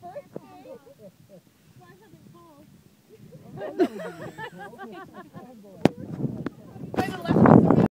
birthday. Why haven't called?